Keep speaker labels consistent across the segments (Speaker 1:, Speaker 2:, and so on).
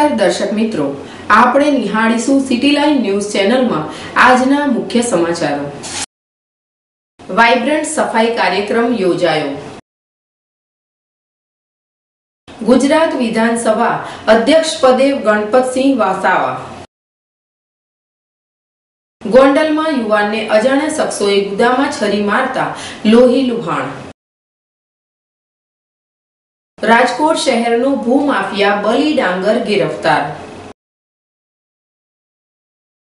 Speaker 1: નમસ્કાર દર્શક મિત્રો. આપણે નિહાળીશું સિટી લાઈન ન્યૂઝ ચેનલમાં આજના મુખ્ય સમાચારો. વાઇબ્રન્ટ સફાઈ કાર્યક્રમ યોજાયો. ગુજરાત વિધાનસભા અધ્યક્ષ પદે ગણપતસિંહ વાસાવા. ગોંડલમાં યુવાનને અજાણ્યા શખ્સોએ ગુદામાં છરી મારતા લોહી લુહાણ. રાજકોટ શહેરનો ભૂમાફિયા બલી ડાંગર ગિરફતાર.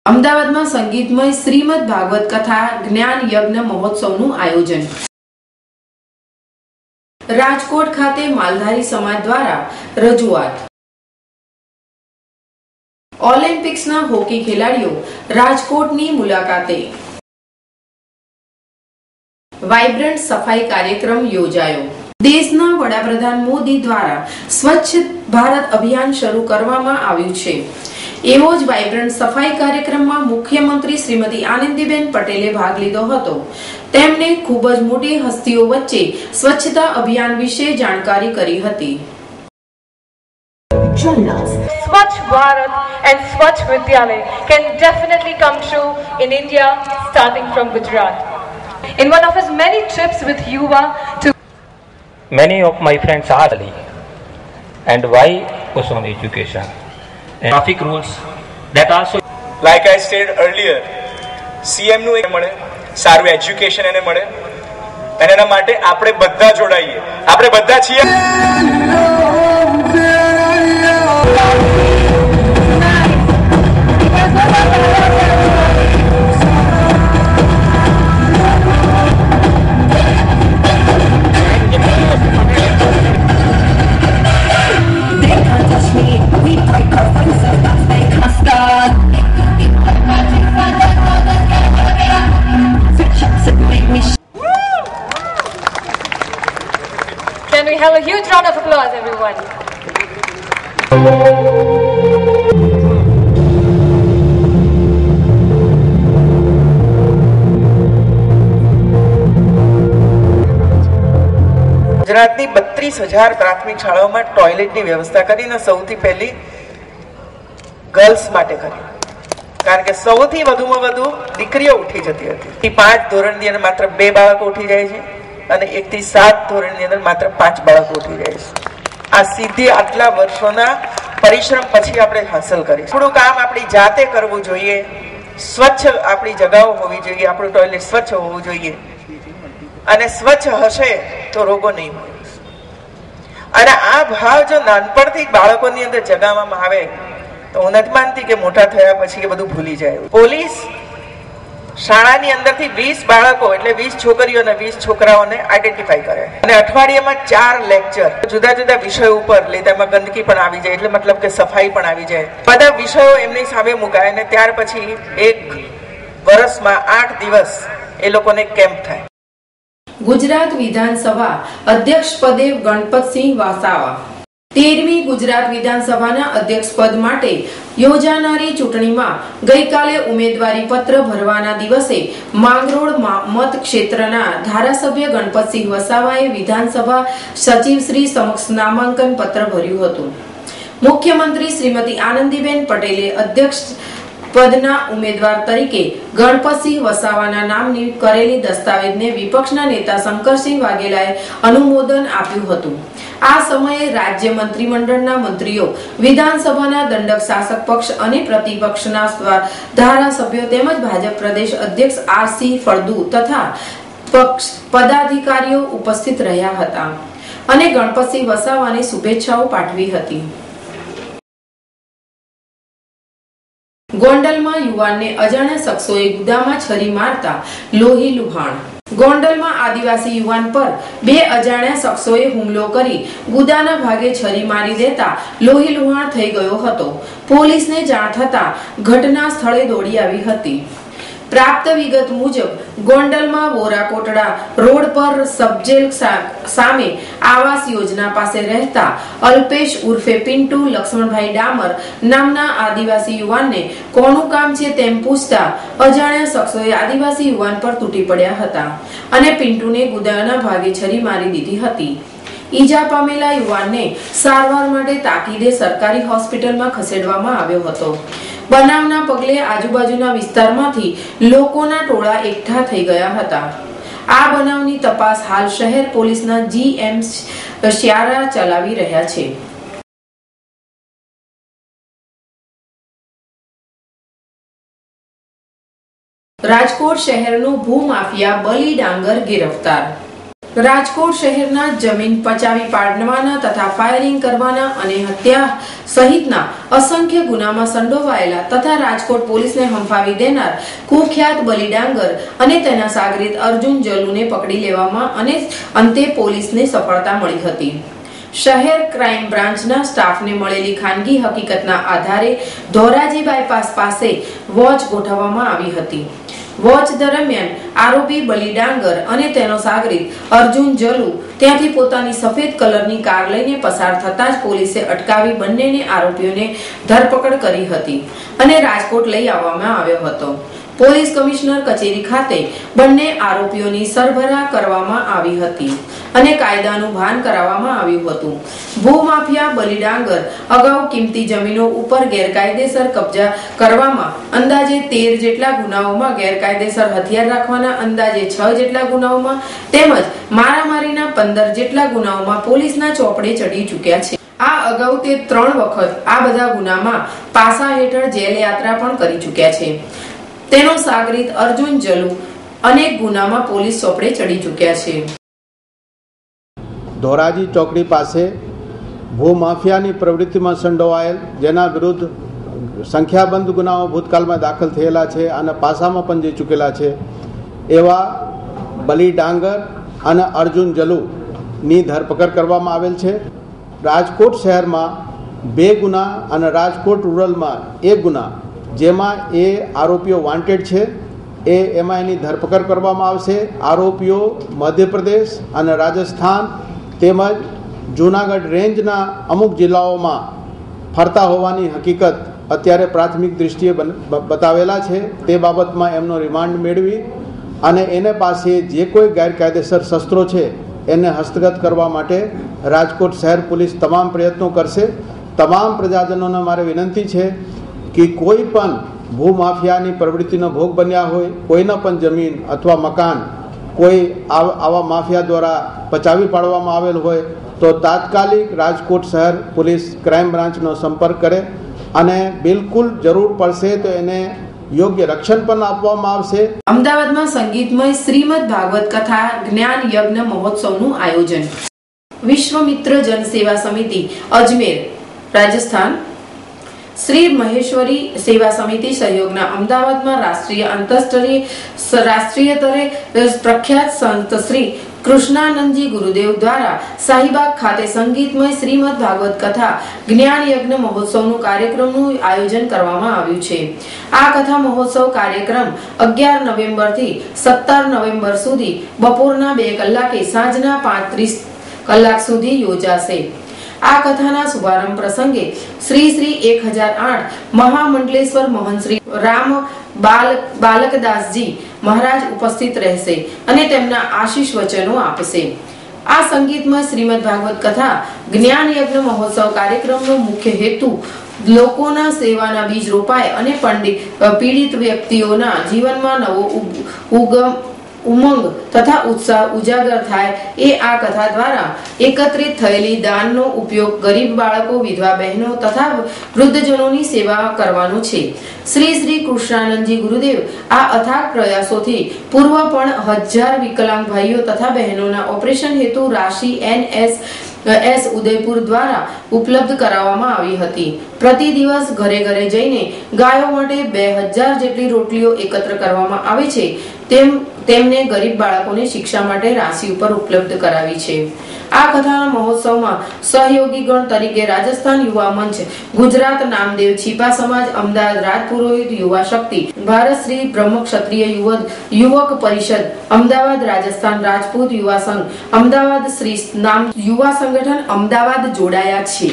Speaker 1: અમદાવાદમાં સંગીતમય શ્રીમદ ભાગવત કથા, જ્ઞાન યજ્ઞ મહોત્સવનું આયોજન. રાજકોટ ખાતે માલધારી સમાજ દ્વારા રજૂઆત. ઓલિમ્પિક્સના હોકી ખેલાડીઓ રાજકોટની મુલાકાતે. વાઇબ્રન્ટ સફાઈ કાર્યક્રમ યોજાયો. દેશના વડાપ્રધાન મોદી દ્વારા સ્વચ્છ ભારત અભિયાન શરૂ કરવામાં આવ્યું છે એવો જ વાઇબ્રન્ટ સફાઈ કાર્યક્રમમાં મુખ્યમંત્રી શ્રીમતી આનંદીબેન પટેલે ભાગ લીધો હતો તેમણે ખૂબ જ મોટી હસ્તીઓ વચ્ચે સ્વચ્છતા અભિયાન વિશે જાણકારી કરી હતી.
Speaker 2: Swachh Bharat and Swachh Vidyalay can definitely come true in India, starting from Gujarat. In one of his many trips with Yuva to
Speaker 3: Many of my friends are Ali. And why was on education? And traffic rules that also
Speaker 4: like I said earlier CM નું મળે સારું education એને મળે અને એના માટે આપણે બધા જોડાઈએ આપણે બધા છીએ
Speaker 2: everyone?
Speaker 5: ગુજરાતની બત્રીસ હજાર પ્રાથમિક શાળાઓમાં ટોયલેટની વ્યવસ્થા કરીને સૌથી પહેલી ગર્લ્સ માટે કરી. કારણ કે સૌથી વધુમાં વધુ દીકરીઓ ઉઠી જતી હતી. પાંચ ધોરણની અંદર માત્ર બે બાળકો ઉઠી જાય છે અને એકથી સાત ધોરણની અંદર માત્ર પાંચ બાળકો ઉઠી જાય છે. આ સિદ્ધિ આટલા વર્ષોના પરિશ્રમ પછી આપણે હાંસલ કરી થોડું કામ આપણી જાતે કરવું જોઈએ. સ્વચ્છ આપણી જગાઓ હોવી જોઈએ, આપણું ટોયલેટ સ્વચ્છ હોવું જોઈએ. અને સ્વચ્છ હશે તો રોગો નહીં મળે. અને આ ભાવ જો નાનપણથી બાળકોની અંદર જગાવવામાં આવે, તો હું નથી માનતી કે મોટા થયા પછી એ બધું ભૂલી જાય. પોલીસ શાળાની અંદરથી વીસ બાળકો એટલે વીસ છોકરીઓ અને વીસ છોકરાઓને આઈડેન્ટિફાઈ કરે. અને અઠવાડિયામાં ચાર લેક્ચર જુદા જુદા વિષયો ઉપર તેમાં ગંદકી પણ આવી જાય, એટલે મતલબ કે સફાઈ પણ આવી જાય. બધા વિષયો એમની સામે મુકાય અને ત્યાર પછી એક વર્ષમાં આઠ દિવસ એ લોકોને કેમ્પ થાય.
Speaker 1: ગુજરાત વિધાનસભા અધ્યક્ષ પદે ગણપતસિંહ વાસાવા. તેરમી ગુજરાત વિધાનસભાના અધ્યક્ષ પદ માટે યોજાનારી ચૂંટણીમાં ગઈકાલે ઉમેદવારી પત્ર ભરવાના દિવસે માંગરોળ મત ક્ષેત્રના ધારાસભ્ય ગણપતસિંહ વસાવાએ વિધાનસભા સચિવ શ્રી સમક્ષ નામાંકન પત્ર ભર્યું હતું. મુખ્યમંત્રી શ્રીમતી આનંદીબેન પટેલે અધ્યક્ષ પદના ઉમેદવાર તરીકે ગણપતસિંહ વસાવાના નામની કરેલી દસ્તાવેજને વિપક્ષના નેતા શંકરસિંહ વાઘેલાએ અનુમોદન આપ્યું હતું. આ સમયે રાજ્ય મંત્રીમંડળના મંત્રીઓ, વિધાનસભાના દંડક શાસક પક્ષ અને પ્રતિપક્ષના ધારાસભ્યો તેમજ ભાજપ પ્રદેશ અધ્યક્ષ આર સી ફળદુ તથા પક્ષ પદાધિકારીઓ ઉપસ્થિત રહ્યા હતા અને ગણપતસિંહ વસાવાની શુભેચ્છાઓ પાઠવી હતી. ગોંડલમાં યુવાનને અજાણ્યા શખ્સોએ ગુદામાં છરી મારતા લોહી લુહાણ. ગોંડલમાં આદિવાસી યુવાન પર બે અજાણ્યા શખ્સોએ હુમલો કરી ગુદાના ભાગે છરી મારી દેતા લોહી લુહાણ થઈ ગયો હતો. પોલીસને જાણ થતા ઘટના સ્થળે દોડી આવી હતી. પ્રાપ્ત વિગત મુજબ ગોંડલમાં વોરાકોટડા રોડ પર સબજેલ સામે આવાસ યોજના પાસે રહેતા અલ્પેશ ઉર્ફે પિન્ટુ લક્ષ્મણભાઈ ડામર નામના આદિવાસી યુવાનને કોનું કામ છે તેમ પૂછતા અજાણ્યા શખ્સોએ આદિવાસી યુવાન પર તૂટી પડ્યા હતા અને પિન્ટુને ગુદાના ભાગે છરી મારી દીધી હતી. ઈજા પામેલા યુવાનને સારવાર માટે તાકીદે સરકારી હોસ્પિટલમાં ખસેડવામાં આવ્યો હતો. બનાવના પગલે આજુબાજુના વિસ્તારમાંથી લોકોના ટોળા એકઠા થઈ ગયા હતા. આ બનાવની તપાસ હાલ શહેર પોલીસના જીએમ શ્યારા ચલાવી રહ્યા છે. રાજકોટ શહેરનું ભૂમાફિયા બલી ડાંગર ગિરફતાર રાજકોટ શહેરના જમીન પચાવી પાડવાના તથા ફાયરિંગ કરવાના અને હત્યા સહિતના અસંખ્ય ગુનામાં સંડોવાયેલા તથા રાજકોટ પોલીસને હંફાવી દેનાર કુખ્યાત બલી ડાંગર અને તેના સાગરીત અર્જુન જલુને પકડી લેવામાં અને અંતે પોલીસને સફળતા મળી હતી. શહેર ક્રાઇમ બ્રાન્ચના સ્ટાફને મળેલી ખાનગી હકીકતના આધારે ધોરાજી બાયપાસ પાસે વોચ ગોઠવવામાં આવી હતી. વોચ દરમિયાન આરોપી બલી ડાંગર અને તેનો સાગરીત અર્જુન જલુ ત્યાંથી પોતાની સફેદ કલરની કાર લઈને પસાર થતા જ પોલીસે અટકાવી બંનેને આરોપીઓને ધરપકડ કરી હતી અને રાજકોટ લઈ આવવામાં આવ્યો હતો. પોલીસ કમિશનર કચેરી ખાતે બંને આરોપીઓની સરભરા કરવામાં આવી હતી અને કાયદાનું ભાન કરાવવામાં આવ્યું હતું. ભૂમાફિયા, બલીડાંગર, અગાઉ કિંમતી જમીનો ઉપર ગેરકાયદેસર કબજા કરવામાં અંદાજે તેર જેટલા ગુનાઓમાં ગેરકાયદેસર હથિયાર રાખવાના અંદાજે છ જેટલા ગુનાઓમાં તેમજ મારામારીના પંદર જેટલા ગુનાઓમાં પોલીસના ચોપડે ચડી ચૂક્યા છે. આ અગાઉ તે ત્રણ વખત આ બધા ગુનામાં પાસા હેઠળ જેલ યાત્રા પણ કરી ચૂક્યા છે. તેનો સાગરીત અર્જુન જલુ અનેક ગુનામાં પોલીસ ચોપડે ચડી ચૂક્યા છે.
Speaker 6: ધોરાજી ચોકડી પાસે ભૂમાફિયાની પ્રવૃત્તિમાં સંડોવાયેલ, જેના વિરુદ્ધ સંખ્યાબંધ ગુનાઓ ભૂતકાળમાં દાખલ થયેલા છે અને પાસામાં પણ જઈ ચૂકેલા છે, એવા બલી ડાંગર અને અર્જુન જલુની ધરપકડ કરવામાં આવેલ છે. રાજકોટ શહેરમાં બે ગુના અને રાજકોટ રૂરલમાં એક ગુના જેમાં એ આરોપીઓ વોન્ટેડ છે, એ એમાં એની ધરપકડ કરવામાં આવશે. આરોપીઓ મધ્યપ્રદેશ અને રાજસ્થાન તેમજ જૂનાગઢ રેન્જના અમુક જિલ્લાઓમાં ફરતા હોવાની હકીકત અત્યારે પ્રાથમિક દૃષ્ટિએ બતાવેલા છે. તે બાબતમાં એમનો રિમાન્ડ મેળવી અને એને પાસે જે કોઈ ગેરકાયદેસર શસ્ત્રો છે, એને હસ્તગત કરવા માટે રાજકોટ શહેર પોલીસ તમામ પ્રયત્નો કરશે. તમામ પ્રજાજનોને મારે વિનંતી છે કે કોઈ પણ ભૂમાફિયાની પ્રવૃત્તિનો ભોગ બન્યા હોય, કોઈના પણ જમીન અથવા મકાન કોઈ આવ- માફિયા દ્વારા પચાવી પાડવામાં આવેલ હોય, તો તાત્કાલિક રાજકોટ શહેર પોલીસ ક્રાઇમ બ્રાન્ચનો સંપર્ક કરે અને બિલકુલ જરૂર પડશે તો એને યોગ્ય રક્ષણ પણ આપવામાં આવશે.
Speaker 1: અમદાવાદમાં સંગીતમય શ્રીમદ ભાગવત કથા જ્ઞાન યજ્ઞ મહોત્સવનું આયોજન. વિશ્વમિત્ર જન સેવા સમિતિ, અજમેર, રાજસ્થાન. શ્રી મહેશ્વરી સેવા સમિતિ સહયોગના અમદાવાદમાં રાષ્ટ્રીય આંતરસ્તરીય રાષ્ટ્રીય સ્તરે પ્રખ્યાત સંત શ્રી કૃષ્ણાનંદજી ગુરુદેવ દ્વારા શાહીબાગ ખાતે સંગીતમય શ્રીમદ ભાગવત કથા જ્ઞાન યજ્ઞ મહોત્સવનું કાર્યક્રમનું આયોજન કરવામાં આવ્યું છે. આ કથા મહોત્સવ કાર્યક્રમ અગિયાર નવેમ્બરથી સત્તર નવેમ્બર સુધી બપોરના બે કલાકે સાંજના પાંત્રીસ કલાક સુધી યોજાશે. આ કથાના શુભારંભ પ્રસંગે શ્રી શ્રી એક હજાર આઠ મહામંડલેશ્વર મોહન શ્રી રામ બાલ બાલકદાસજી મહારાજ ઉપસ્થિત રહેશે અને તેમના આશીષ વચનો આપશે. આ સંગીતમાં શ્રીમદ ભાગવત કથા જ્ઞાન યજ્ઞ મહોત્સવ કાર્યક્રમનો મુખ્ય હેતુ લોકોના સેવાના બીજ રોપાય અને પંડિત પીડિત વ્યક્તિઓના જીવનમાં નવો ઉગ- ઉગમ ઉમંગ તથા ઉત્સાહ ઉજાગર થાય એ આ કથા દ્વારા એકત્રિત થયેલી દાનનો ઉપયોગ ગરીબ બાળકો, વિધવા બહેનો તથા વૃદ્ધજનોની સેવા કરવાનો છે. શ્રી શ્રી કૃષ્ણાનંદજી ગુરુદેવ આ અથાગ પ્રયાસોથી પૂર્વ પણ હજાર વિકલાંગ ભાઈઓ તથા બહેનોના ઓપરેશન હેતુ રાશિ એનએસ, એસ ઉદયપુર દ્વારા ઉપલબ્ધ કરાવવામાં આવી હતી. પ્રતિ દિવસ ઘરે ઘરે જઈને ગાયો માટે બે હજાર જેટલી રોટલીઓ એકત્ર કરવામાં આવે છે. તેમ તેમને ગરીબ બાળકોને શિક્ષા માટે રાશિ ઉપર ઉપલબ્ધ કરાવી છે. આ કથાના મહોત્સવમાં સહયોગી ગણ તરીકે રાજસ્થાન યુવા મંચ, ગુજરાત નામદેવ છીપા સમાજ, અમદાવાદ રાજ યુવા શક્તિ, ભારત શ્રી બ્રહ્મ ક્ષત્રિય યુવક પરિષદ, અમદાવાદ રાજસ્થાન રાજપૂત યુવા સંઘ, અમદાવાદ શ્રી નામ યુવા સંગઠન અમદાવાદ જોડાયા છે.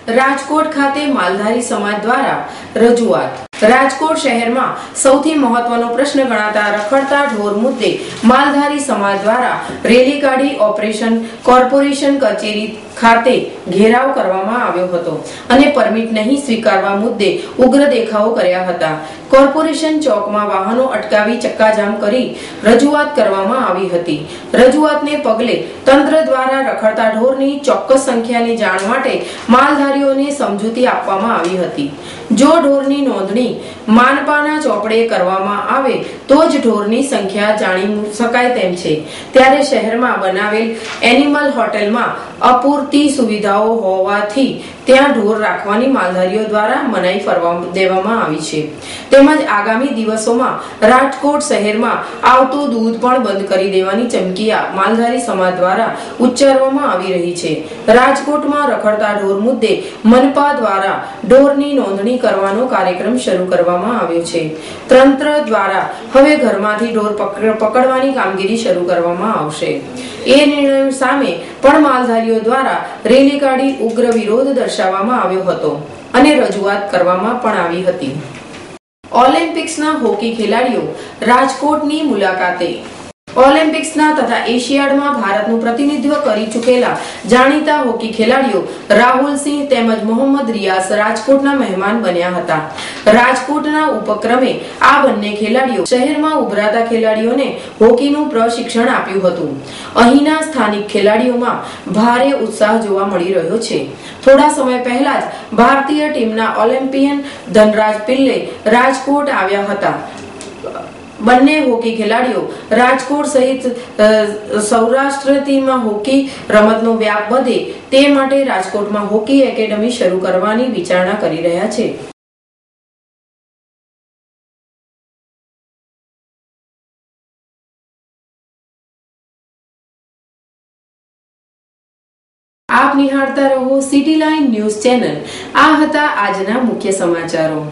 Speaker 1: રાજકોટ ખાતે માલધારી સમાજ દ્વારા રજૂઆત રાજકોટ શહેરમાં સૌથી મહત્વનો પ્રશ્ન ગણાતા રખડતા ઢોર મુદ્દે માલધારી સમાજ દ્વારા રેલી કાઢી ઓપરેશન કોર્પોરેશન કચેરી ખાતે ઘેરાવ કરવામાં આવ્યો હતો અને પરમિટ નહીં સ્વીકારવા મુદ્દે ઉગ્ર દેખાવો કર્યા હતા. કોર્પોરેશન ચોકમાં વાહનો અટકાવી ચક્કાજામ કરી રજૂઆત કરવામાં આવી હતી. રજૂઆતને પગલે તંત્ર દ્વારા રખડતા ઢોરની ચોક્કસ સંખ્યાની જાણ માટે માલધારીઓને સમજૂતી આપવામાં આવી હતી. જો ઢોરની નોંધણી માનપાના ચોપડે કરવામાં આવે, તો જ ઢોરની સંખ્યા જાણી શકાય તેમ છે. ત્યારે શહેરમાં બનાવેલ એનિમલ હોટેલમાં અપૂરતી સુવિધાઓ હોવાથી ત્યાં ઢોર રાખવાની માલધારીઓ દ્વારા મનાઈ ફરવા દેવામાં આવી છે. તેમજ આગામી દિવસોમાં રાજકોટ શહેરમાં આવતું દૂધ પણ બંધ કરી દેવાની ચમકી માલધારી સમાજ દ્વારા ઉચ્ચારવામાં આવી રહી છે. રાજકોટમાં રખડતા ઢોર મુદ્દે મનપા દ્વારા ઢોરની નોંધણી કરવાનો કાર્યક્રમ શરૂ કરવામાં આવ્યો છે. તંત્ર દ્વારા હવે ઘરમાંથી ઢોર પકડવાની કામગીરી શરૂ કરવામાં આવશે. એ નિર્ણય સામે પણ માલધારીઓ દ્વારા રેલી કાઢી ઉગ્ર વિરોધ દર્શાવવામાં આવ્યો હતો અને રજૂઆત કરવામાં પણ આવી હતી. ઓલિમ્પિક્સના હોકી ખેલાડીઓ રાજકોટની મુલાકાતે ઓલિમ્પિક્સના તથા એશિયાડમાં ભારતનું પ્રતિનિધિત્વ કરી ચૂકેલા જાણીતા હોકી ખેલાડીઓ રાહુલ તેમજ મોહમ્મદ રિયાસ રાજકોટના મહેમાન બન્યા હતા. રાજકોટના ઉપક્રમે આ બંને ખેલાડીઓ શહેરમાં ઉભરાતા ખેલાડીઓને હોકીનું પ્રશિક્ષણ આપ્યું હતું. અહીંના સ્થાનિક ખેલાડીઓમાં ભારે ઉત્સાહ જોવા મળી રહ્યો છે. થોડા સમય પહેલા જ ભારતીય ટીમના ઓલિમ્પિયન ધનરાજ પિલ્લે રાજકોટ આવ્યા હતા. બંને હોકી ખેલાડીઓ રાજકોટ સહિત સૌરાષ્ટ્ર સૌરાષ્ટ્રમાં હોકી રમતનો વ્યાપ વધે તે માટે રાજકોટમાં હોકી એકેડમી શરૂ કરવાની વિચારણા કરી રહ્યા છે. આપ નિહાળતા રહો સિટી લાઇન ન્યૂઝ ચેનલ. આ હતા આજના મુખ્ય સમાચારો.